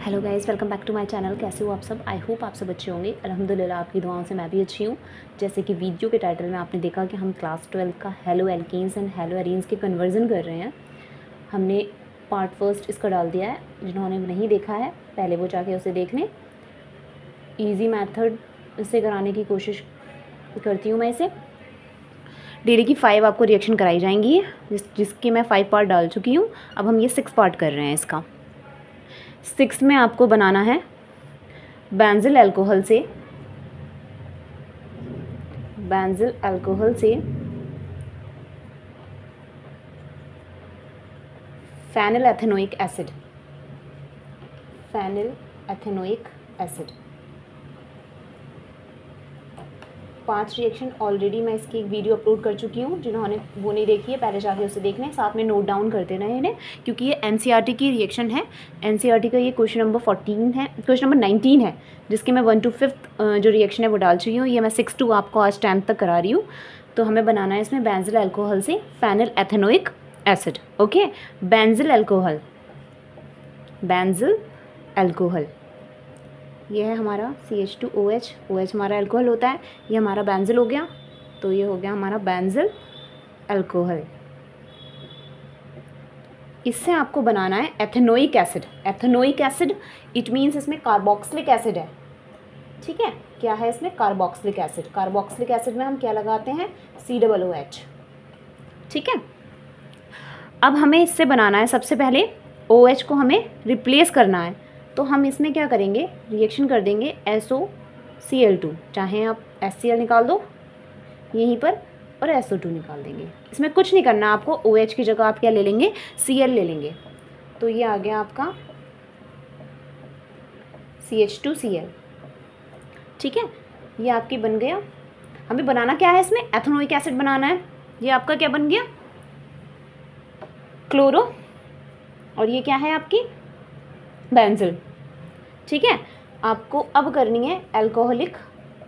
Hello guys welcome back to my channel कैसे हो आप सब? आई होप आप सब अच्छे होंगे। अलहमदिल्ला आपकी दुआओं से मैं भी अच्छी हूँ। जैसे कि वीडियो के टाइटल में आपने देखा कि हम क्लास ट्वेल्व का haloalkanes and haloarenes के कन्वर्जन कर रहे हैं। हमने पार्ट फ़र्स्ट इसका डाल दिया है, जिन्होंने नहीं देखा है, पहले वो जाके उसे देख लें। ईजी मैथड से कराने की कोशिश करती हूँ मैं इसे। डेली की फ़ाइव आपको रिएक्शन कराई जाएँगी, जिस, जिसकी मैं फ़ाइव पार्ट डाल चुकी हूँ। अब हम ये सिक्स पार्ट कर रहे हैं इसका। सिक्स में आपको बनाना है बैंजिल अल्कोहल से। बैंजिल अल्कोहल से। Phenyl ethanoic acid. Phenyl ethanoic acid. पाँच रिएक्शन ऑलरेडी मैं इसकी एक वीडियो अपलोड कर चुकी हूँ, जिन्होंने वो नहीं देखी है, पहले जाके उसे देख लें साथ में नोट डाउन कर करते रहे इन्हें, क्योंकि ये एन की रिएक्शन है। एन का ये क्वेश्चन नंबर फोर्टीन है क्वेश्चन नंबर नाइनटीन है, जिसके मैं वन टू फिफ्थ जो रिएक्शन है वो डाल चुकी हूँ। ये मैं सिक्स टू आपको आज टेंथ तक करा रही हूँ। तो हमें बनाना है इसमें बेंजिल एल्कोहल से phenyl ethanoic acid okay benzyl alcohol benzyl alcohol ये है हमारा C H two O H O H हमारा एल्कोहल होता है. ये हमारा बेंजिल हो गया. तो ये हो गया हमारा बेंजिल एल्कोहल इससे आपको बनाना है ethanoic acid ethanoic acid it means इसमें कार्बोक्सिलिक एसिड है. ठीक है? क्या है इसमें? कार्बोक्सिलिक एसिड कार्बोक्सिलिक एसिड में हम क्या लगाते हैं? सी डबल ओ एच ठीक है? अब हमें इससे बनाना है. सबसे पहले ओ OH को हमें रिप्लेस करना है. तो हम इसमें क्या करेंगे? रिएक्शन कर देंगे S O C L two चाहे आप एस सी एल निकाल दो, यहीं पर, और एस ओ टू निकाल देंगे। इसमें कुछ नहीं करना, आपको ओ OH की जगह आप क्या ले लेंगे? सी एल ले लेंगे। तो ये आ गया आपका C H two C L ठीक है? ये आपकी बन गया। हमें बनाना क्या है इसमें? एथनोइक एसिड बनाना है। ये आपका क्या बन गया? क्लोरो और ये क्या है आपकी? बेंजिल। ठीक है? आपको अब करनी है एल्कोहलिक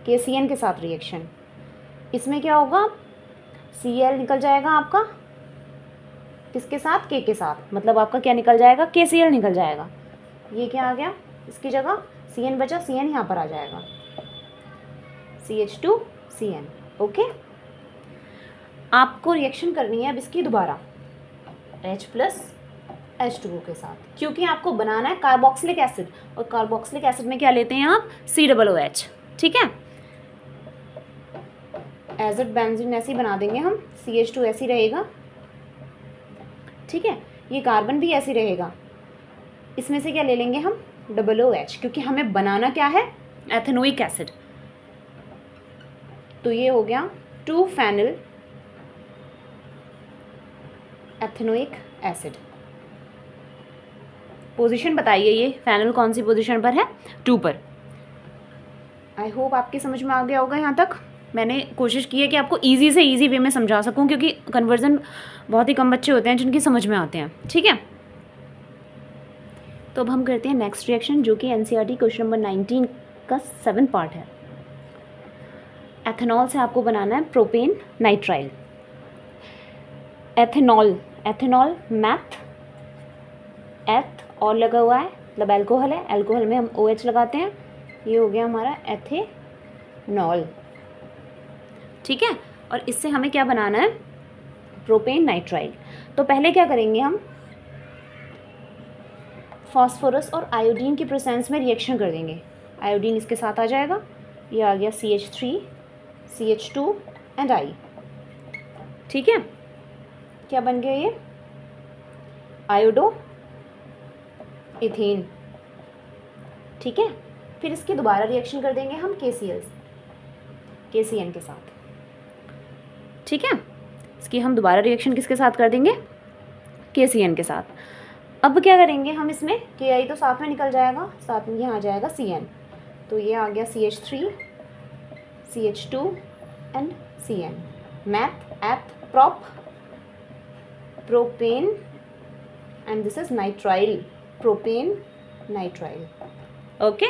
के सी एन के साथ रिएक्शन इसमें क्या होगा? सी एल निकल जाएगा आपका। किसके साथ? के के साथ। मतलब आपका क्या निकल जाएगा? के सी एल निकल जाएगा। ये क्या आ गया? इसकी जगह सी एन बचा सी एन यहाँ पर आ जाएगा। C H two C N okay आपको रिएक्शन करनी है अब इसकी दोबारा। H plus H two O के साथ। क्योंकि आपको बनाना है कार्बोक्सिलिक एसिड और कार्बोक्सिलिक एसिड में क्या लेते हैं आप? सी डबल ओ एच ठीक है? एजिड बेंजीन ऐसे ही बना देंगे हम। सी एच टू ऐसी रहेगा। ठीक है? ये कार्बन भी ऐसी रहेगा। इसमें से क्या ले लेंगे हम? डबल ओ एच क्योंकि हमें बनाना क्या है? एथेनोइक एसिड तो ये हो गया two phenyl ethanoic acid position बताइए ये फैनल कौन सी पोजीशन पर है? टू पर। आई होप आपके समझ में आ गया होगा यहाँ तक। मैंने कोशिश की है कि आपको इजी से इजी वे में समझा सकूँ, क्योंकि कन्वर्जन बहुत ही कम बच्चे होते हैं जिनकी समझ में आते हैं। ठीक है? तो अब हम करते हैं नेक्स्ट रिएक्शन जो कि एन क्वेश्चन नंबर नाइनटीन का सेवन पार्ट है। एथेनॉल से आपको बनाना है propane nitrile ethanol ethanol meth eth और लगा हुआ है मतलब एल्कोहल है। एल्कोहल में हम ओ OH लगाते हैं। ये हो गया हमारा एथेनॉल ठीक है? और इससे हमें क्या बनाना है? प्रोपेन नाइट्राइल तो पहले क्या करेंगे हम? फॉस्फोरस और आयोडीन की प्रेजेंस में रिएक्शन कर देंगे। आयोडीन इसके साथ आ जाएगा। ये आ गया C H three C H two and I ठीक है? क्या बन गया ये? Iodo ethane. ठीक है? फिर इसकी दोबारा रिएक्शन कर देंगे हम के सी एल के सी एन के साथ। ठीक है? इसकी हम दोबारा रिएक्शन किसके साथ कर देंगे? के सी एन के साथ। अब क्या करेंगे हम इसमें? के आई तो साथ में निकल जाएगा, साथ में यहाँ आ जाएगा सी एन तो ये आ गया C H three C H two and C N meth eth prop propane and this is nitrile propane nitrile okay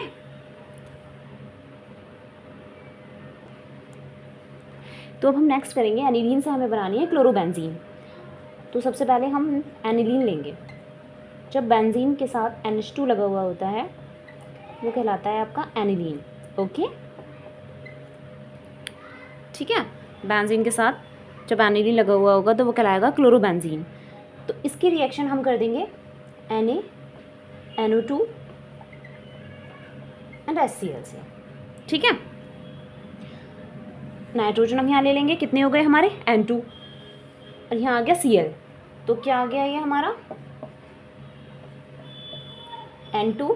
तो अब हम नेक्स्ट करेंगे एनिलीन से हमें बनानी है क्लोरोबेंजीन तो सबसे पहले हम एनिलीन लेंगे। जब बेंजीन के साथ एन एच टू लगा हुआ होता है वो कहलाता है आपका एनिलीन ओके ठीक है? बेंजीन के साथ जब एनिलीन लगा हुआ होगा तो वो कहलाएगा क्लोरोबेंजीन तो इसकी रिएक्शन हम कर देंगे N A N O two and S C L से ठीक है? नाइट्रोजन हम यहाँ ले लेंगे। कितने हो गए हमारे? एन टू और यहाँ आ गया सी एल तो क्या आ गया ये हमारा? N two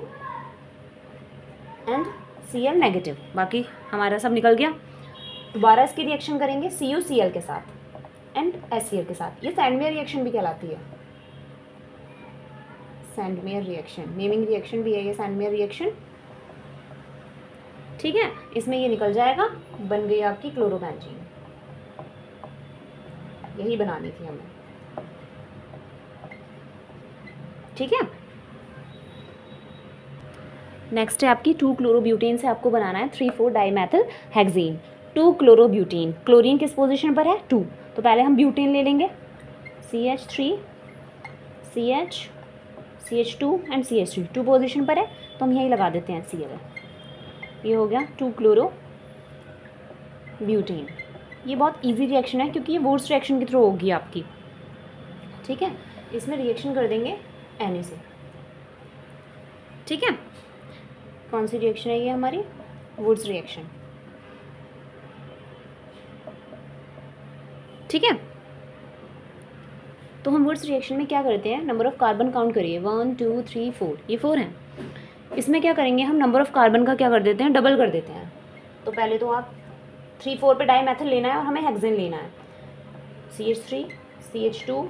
and C L negative बाकी हमारा सब निकल गया। दोबारा इसकी रिएक्शन करेंगे। सी यू सी एल के साथ एंड एस सी एल के साथ। ये सैंडमेयर रिएक्शन भी कहलाती है। सैंडमेयर रिएक्शन नेमिंग रिएक्शन भी है ये सैंडमेयर रिएक्शन ठीक है? इसमें ये निकल जाएगा, बन गई आपकी क्लोरोबेंजीन यही बनानी थी हमें। ठीक है? नेक्स्ट है आपकी टू क्लोरोब्यूटेन से आपको बनाना है three four dimethyl hexane two chlorobutane chlorine किस पोजीशन पर है? टू तो पहले हम ब्यूटेन ले लेंगे. C H three C H C H two and C H three two position पर है तो हम यही लगा देते हैं सी एल ये हो गया टू क्लोरो ब्यूटीन ये बहुत ईजी रिएक्शन है, क्योंकि ये वोर्स रिएक्शन के थ्रू होगी आपकी। ठीक है? इसमें रिएक्शन कर देंगे एन से ठीक है? कौन सी रिएक्शन है ये हमारी? वुड्स रिएक्शन ठीक है? तो हम वुड्स रिएक्शन में क्या करते हैं? नंबर ऑफ़ कार्बन काउंट करिए। वन टू थ्री फोर ये फोर हैं। इसमें क्या करेंगे हम? नंबर ऑफ़ कार्बन का क्या कर देते हैं? डबल कर देते हैं। तो पहले तो आप थ्री फोर पे डाई मैथल लेना है और हमें हेक्सेन लेना है। C H three C H two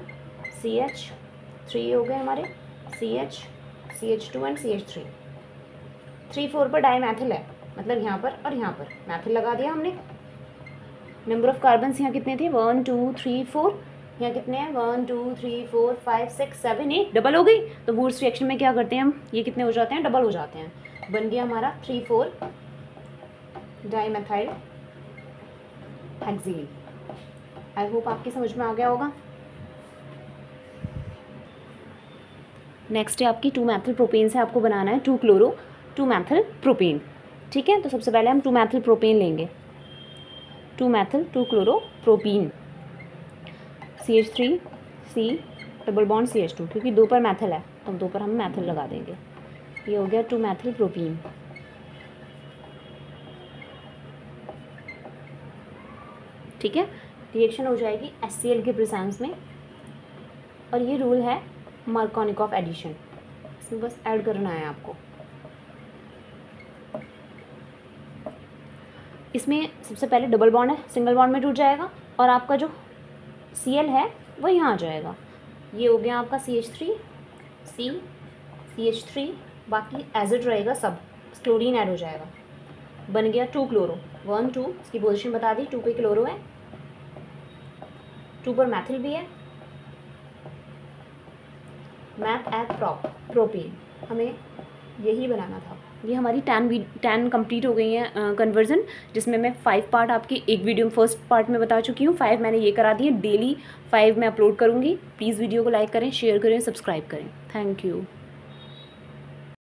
C H three हो गए हमारे। C H C H two and C H three three four पर डाई मैथिल है। मतलब यहाँ पर और यहाँ पर। मैथिल लगा दिया हमने। नंबर ऑफ़ कार्बन यहाँ कितने थे? वन टू थ्री फोर यहाँ कितने हैं? One two three four five six seven eight double हो गई। तो बूट्स रिएक्शन में क्या करते हैं हम? ये कितने हो जाते हैं? डबल हो जाते हैं। बन गया हमारा three four dimethyl hexene I hope आपकी समझ में आ गया होगा। नेक्स्ट है आपकी टू मैथिल प्रोपेन से आपको बनाना है two chloro two methyl propane ठीक है? तो सबसे पहले हम टू मैथिल प्रोपेन लेंगे। Two methyl two chloro propene C H three C double bond C H two क्योंकि दो पर मैथल है तो दो पर हम मैथल लगा देंगे। ये हो गया टू मैथिल प्रोपीन ठीक है? रिएक्शन हो जाएगी एस सी एल के प्रेजेंस में। और ये रूल है मार्कोनिक ऑफ़ एडिशन इसमें बस ऐड करना है आपको। इसमें सबसे पहले डबल बॉन्ड है सिंगल बॉन्ड में टूट जाएगा। और आपका जो सी एल है, वो यहाँ आ जाएगा। ये हो गया आपका C H three C C H three बाकी एजिड रहेगा सब। क्लोरीन ऐड हो जाएगा। बन गया टू क्लोरो वन टू इसकी पोजिशन बता दी टू पे क्लोरो है। टू पर मैथिल भी है। मैथ एट प्रॉप प्रोपीन हमें यही बनाना था। ये हमारी टेन टेन कंप्लीट हो गई है कन्वर्जन जिसमें मैं फाइव पार्ट आपके एक वीडियो में फ़र्स्ट पार्ट में बता चुकी हूँ। फाइव मैंने ये करा दिए डेली फाइव मैं अपलोड करूँगी। प्लीज़ वीडियो को लाइक करें शेयर करें सब्सक्राइब करें। Thank you